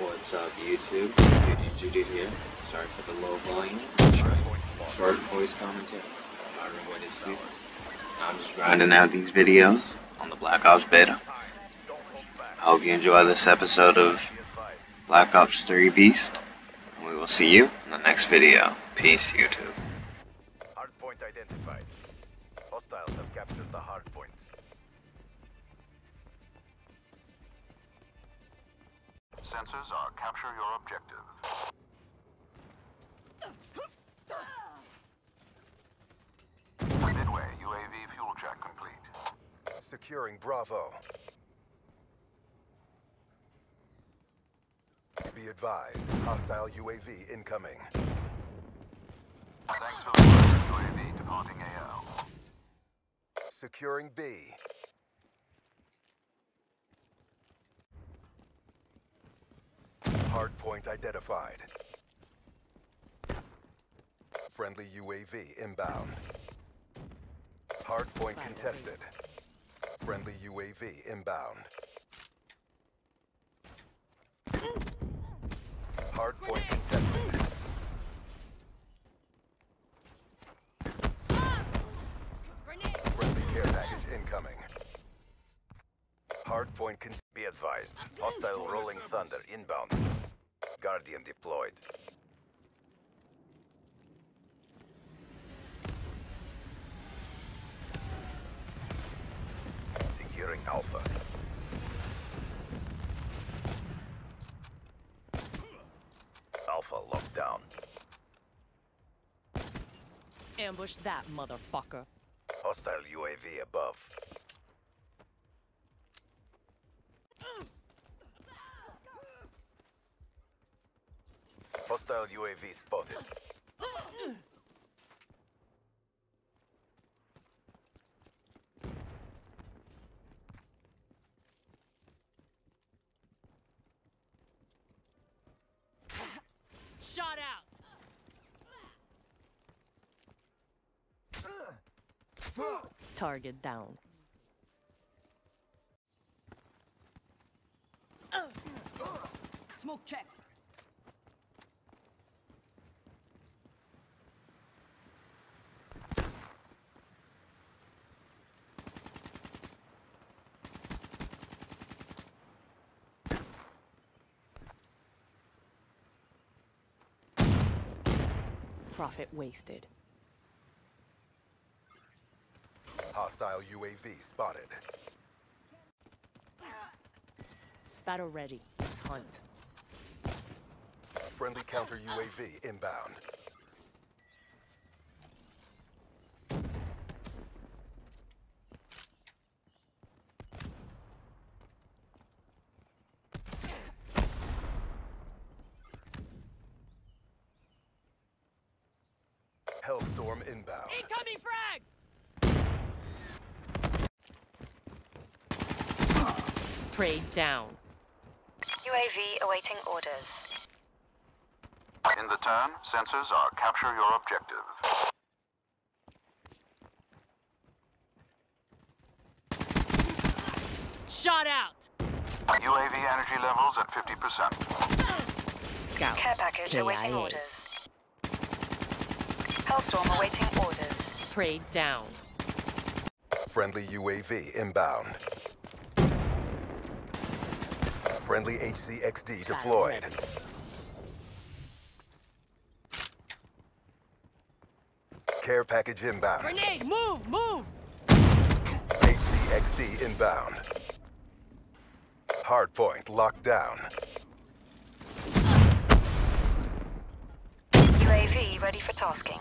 What's up, YouTube? Judy here. Sorry for the low volume. Short, voice commentary. I don't what it's I'm just grinding out these videos on the Black Ops beta. I hope you enjoy this episode of Black Ops 3 Beast. And we will see you in the next video. Peace, YouTube. Hardpoint identified. Hostiles have captured the hardpoint. Sensors are capture your objective. Midway, UAV fuel check complete. Securing Bravo. Be advised, hostile UAV incoming. Thanks for the UAV departing AO. Securing B. Hardpoint identified. Friendly UAV inbound. Hardpoint contested. Friendly UAV inbound. Hardpoint contested. Friendly care package incoming. Hardpoint can be advised. Hostile rolling thunder inbound. Guardian deployed. Securing Alpha. Alpha locked down. Ambush that motherfucker. Hostile UAV above. Hostile UAV spotted. Shot out. Target down. Smoke check. Prophet wasted. Hostile UAV spotted. Sparrow ready. Let's hunt. Friendly counter UAV inbound. Inbound. Incoming frag! Prey down. UAV awaiting orders. In the turn, sensors are capture your objective. Shot out. UAV energy levels at 50%. Scout. Care package awaiting KIA. Orders. Hellstorm awaiting orders. Prey down. Friendly UAV inbound. Friendly HCXD deployed. Care package inbound. Grenade, move, move! HCXD inbound. Hardpoint locked down. UAV ready for tasking.